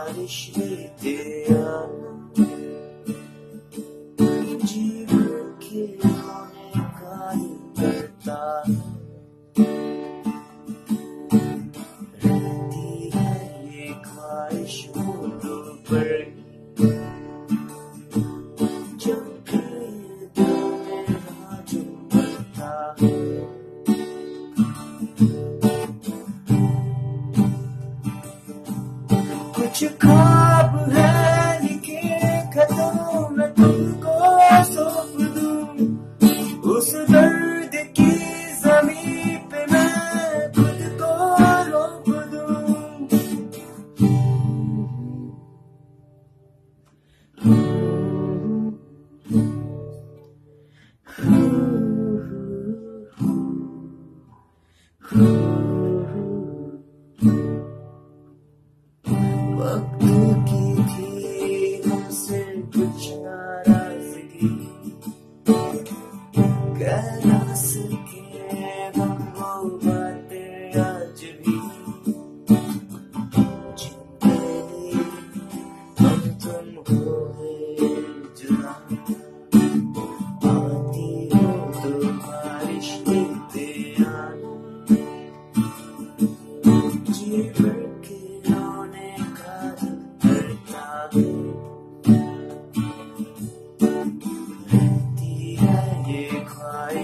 ख्वाहिश लेते जीवन के का करता। रहती है ये ख्वाहिश पर जब कुछ ख्वाब है लिखे खतों में तुमको सौंप दूं उस दर्द की जमीन पे मैं खुद को रोक दूं कह ना सके हम वो बातें आज भी जिनके लिए हम तुम हो गए जुदा आती हो तो बारिश लेते आना भी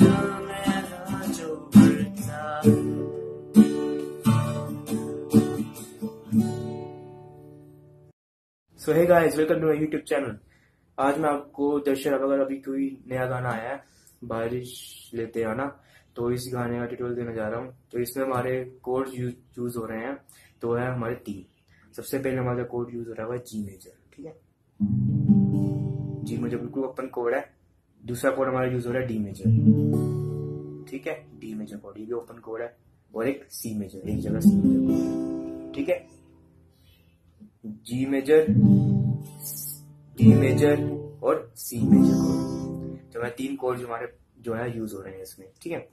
दिल मेरा जो है सो hey guys welcome to my YouTube channel आज मैं आपको दशहरा अगर अभी कोई नया गाना आया है, बारिश लेते आना तो इस गाने का ट्यूटोरियल देने जा रहा हूँ। तो इसमें हमारे यूज़ यूज़ हो रहे हैं। तो है हमारे तीन। सबसे पहले हमारा कोड यूज़ हो रहा है जी मेजर ठीक है? जी मेजर बिल्कुल ओपन कोड है। दूसरा कोड हमारा यूज़ हो रहा है डी मेजर ठीक है? डी मेजर कोड ये भी ओपन कोड है। और एक सी मेजर एक जगह सी मेजर ठीक है? जी मेजर डी मेजर और सी मेजर कोड तो मैं तीन कोड जो हमारे जो है यूज़ हो रहे हैं इसमें ठीक है?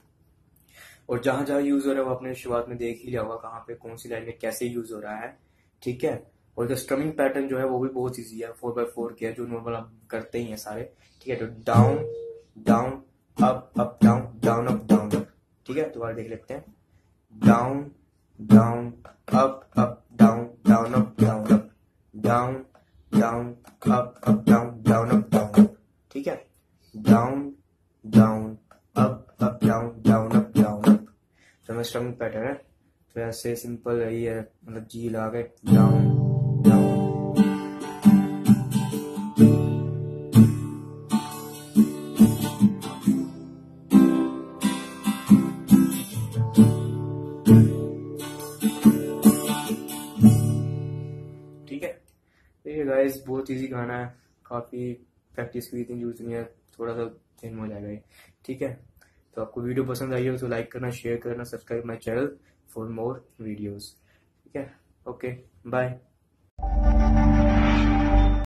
और जहाँ जहाँ यूज़ हो रहा है वो आपने शुरुआत में देख ही लिया होगा कहाँ पे कौन सी लाइन में कैसे यूज़ हो रहा है। ठीक है? और इसका स्ट्रमिंग पैटर्न जो है वो भी बहुत ईजी है फोर बाय फोर के जो नॉर्मल हम करते ही हैं सारे। ठीक है? तो down down up up down down up down up ठीक है? दोबारा देख लेते हैं। Down down up up down down up down up down down up up down down up down up ठीक है? Down down up up down down up down up तो strumming pattern है। ऐसे सिंपल यही है मतलब जी लगा के डाउन ठीक है? बहुत इजी गाना है, काफ़ी प्रैक्टिस की इतनी ज़रूरत नहीं है, थोड़ा सा दिन हो जाएगा ये। ठीक है? तो आपको वीडियो पसंद आई हो तो लाइक करना शेयर करना subscribe my channel for more videos ठीक है? Okay bye